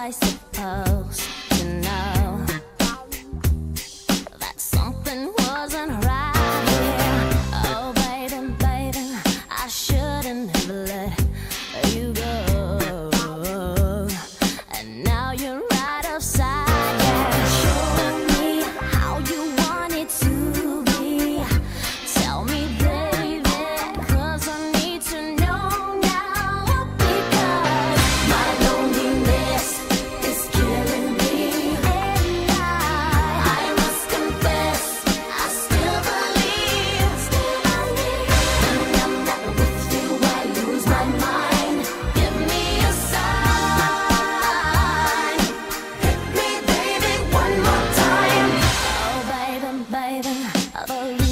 I suppose. Baby, the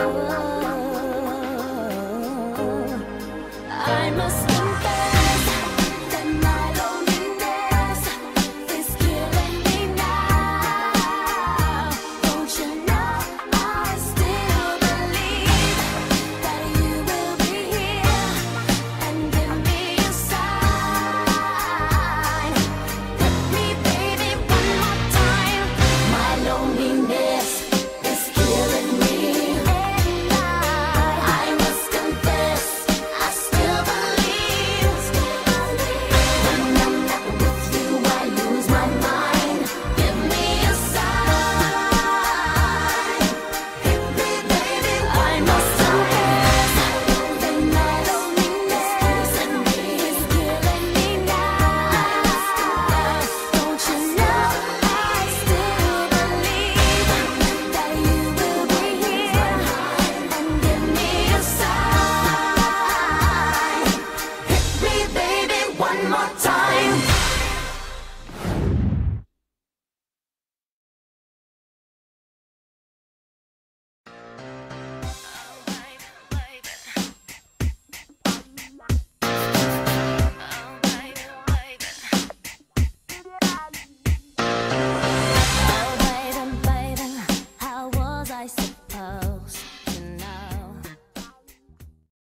you